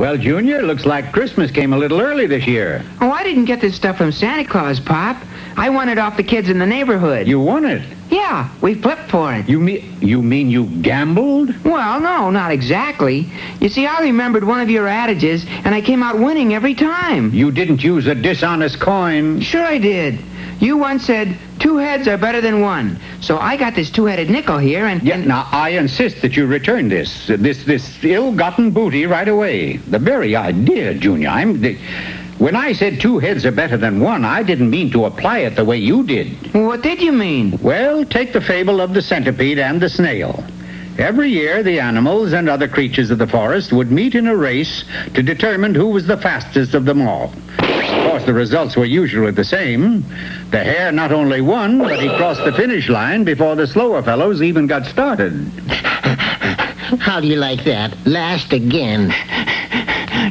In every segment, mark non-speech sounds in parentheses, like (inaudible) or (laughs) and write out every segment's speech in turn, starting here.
Well, Junior, it looks like Christmas came a little early this year. Oh, I didn't get this stuff from Santa Claus, Pop. I won it off the kids in the neighborhood. You won it. Yeah, we flipped for it. You mean you mean you gambled? Well, no, not exactly. You see, I remembered one of your adages, and I came out winning every time. You didn't use a dishonest coin. Sure I did. You once said two heads are better than one. So I got this two-headed nickel here, and... Yeah, and- now I insist that you return this this this ill-gotten booty right away. The very idea, Junior. I'm the, when I said two heads are better than one, I didn't mean to apply it the way you did. What did you mean? Well, take the fable of the centipede and the snail. Every year, the animals and other creatures of the forest would meet in a race to determine who was the fastest of them all. Of course, the results were usually the same. The hare not only won, but he crossed the finish line before the slower fellows even got started. (laughs) How do you like that? Last again.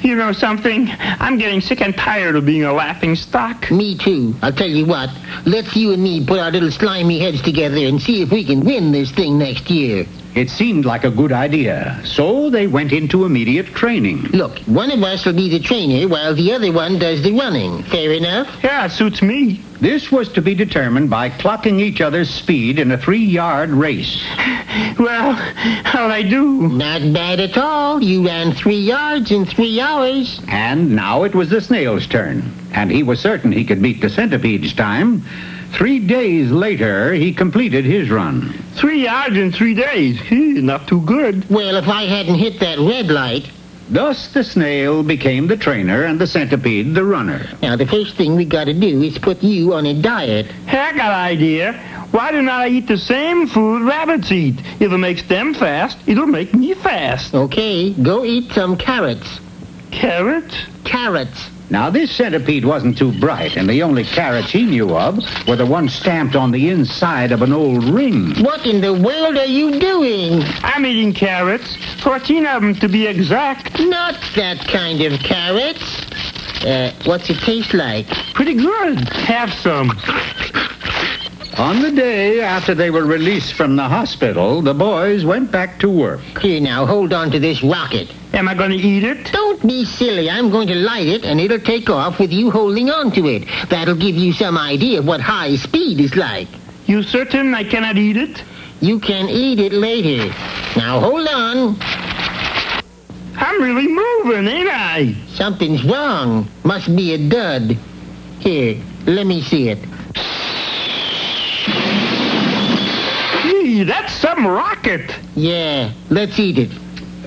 You know something? I'm getting sick and tired of being a laughing stock. Me too. I'll tell you what. Let's you and me put our little slimy heads together and see if we can win this thing next year. It seemed like a good idea, so they went into immediate training. Look, one of us will be the trainer while the other one does the running. Fair enough? Yeah, it suits me. This was to be determined by clocking each other's speed in a three-yard race. (laughs) Well, how'd I do? Not bad at all. You ran three yards in three hours. And now it was the snail's turn, and he was certain he could beat the centipede's time. Three days later, he completed his run. Three yards in three days. (laughs) Not too good. Well, if I hadn't hit that red light. Thus, the snail became the trainer and the centipede the runner. Now, the first thing we gotta do is put you on a diet. Hey, I got an idea. Why do not I eat the same food rabbits eat? If it makes them fast, it'll make me fast. Okay, go eat some carrots. Carrots? Carrots. Now, this centipede wasn't too bright, and the only carrots he knew of were the ones stamped on the inside of an old ring. What in the world are you doing? I'm eating carrots. Fourteen of them to be exact. Not that kind of carrots. Uh, what's it taste like? Pretty good. Have some. On the day after they were released from the hospital, the boys went back to work. Here now, hold on to this rocket. Am I going to eat it? Don't be silly. I'm going to light it, and it'll take off with you holding on to it. That'll give you some idea of what high speed is like. You certain I cannot eat it? You can eat it later. Now hold on. I'm really moving, ain't I? Something's wrong. Must be a dud. Here, let me see it. That's some rocket. Yeah, let's eat it.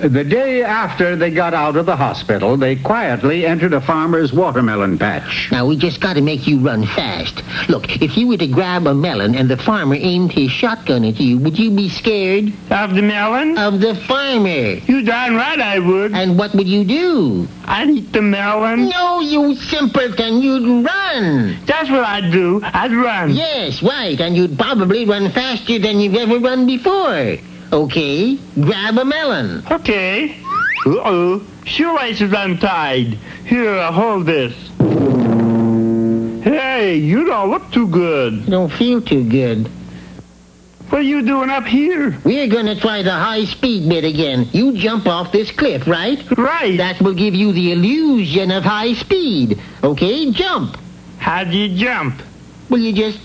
The day after they got out of the hospital, they quietly entered a farmer's watermelon patch. Now, we just got to make you run fast. Look, if you were to grab a melon and the farmer aimed his shotgun at you, would you be scared? Of the melon? Of the farmer. You darn right I would. And what would you do? I'd eat the melon. No, you simpleton, you'd run. That's what I'd do. I'd run. Yes, right, and you'd probably run faster than you've ever run before. Okay, grab a melon. Okay. Uh-oh. Shoelaces untied. Here, hold this. Hey, you don't look too good. You don't feel too good. What are you doing up here? We're gonna try the high speed bit again. You jump off this cliff, right? Right. That will give you the illusion of high speed. Okay, jump. How do you jump? Well, you just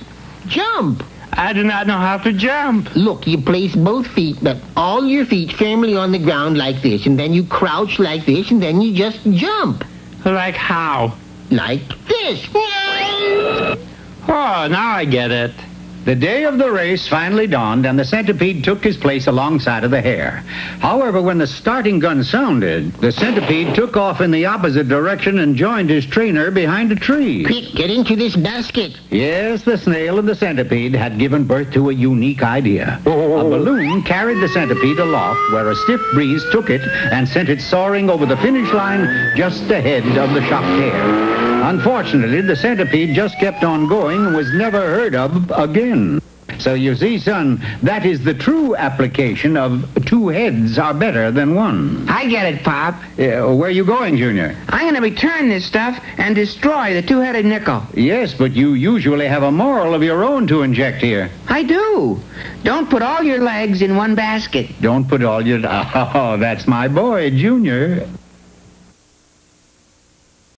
jump. I do not know how to jump. Look, you place both feet, but all your feet firmly on the ground like this, and then you crouch like this, and then you just jump. Like how? Like this. Oh, now I get it. The day of the race finally dawned, and the centipede took his place alongside of the hare. However, when the starting gun sounded, the centipede took off in the opposite direction and joined his trainer behind a tree. Quick, get into this basket. Yes, the snail and the centipede had given birth to a unique idea. A oh. balloon carried the centipede aloft where a stiff breeze took it and sent it soaring over the finish line just ahead of the shocked hare. Unfortunately, the centipede just kept on going and was never heard of again. So you see, son, that is the true application of two heads are better than one. I get it, Pop. Uh, where are you going, Junior? I'm going to return this stuff and destroy the two-headed nickel. Yes, but you usually have a moral of your own to inject here. I do. Don't put all your legs in one basket. Don't put all your... (laughs) Oh, that's my boy, Junior.